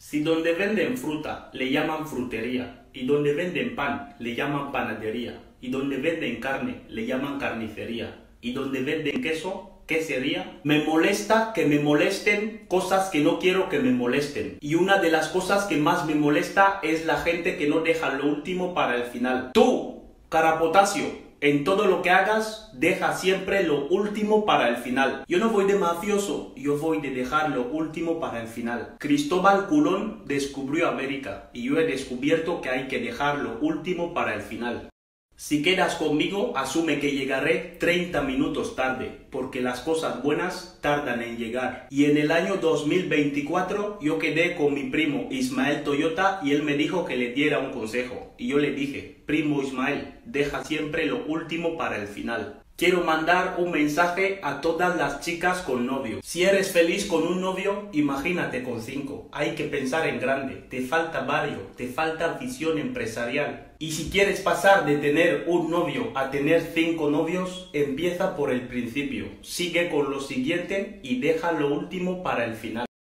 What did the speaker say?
Si donde venden fruta le llaman frutería, y donde venden pan le llaman panadería, y donde venden carne le llaman carnicería, y donde venden queso, ¿qué sería? Me molesta que me molesten cosas que no quiero que me molesten. Y una de las cosas que más me molesta es la gente que no deja lo último para el final. Tú, carapotasio, en todo lo que hagas, deja siempre lo último para el final. Yo no voy de mafioso, yo voy de dejar lo último para el final. Cristóbal Colón descubrió América y yo he descubierto que hay que dejar lo último para el final. Si quedas conmigo, asume que llegaré 30 minutos tarde, porque las cosas buenas tardan en llegar. Y en el año 2024 yo quedé con mi primo Ismael Toyota y él me dijo que le diera un consejo. Y yo le dije, primo Ismael, deja siempre lo último para el final. Quiero mandar un mensaje a todas las chicas con novio. Si eres feliz con un novio, imagínate con cinco. Hay que pensar en grande. Te falta barrio, te falta visión empresarial. Y si quieres pasar de tener un novio a tener cinco novios, empieza por el principio. Sigue con lo siguiente y deja lo último para el final.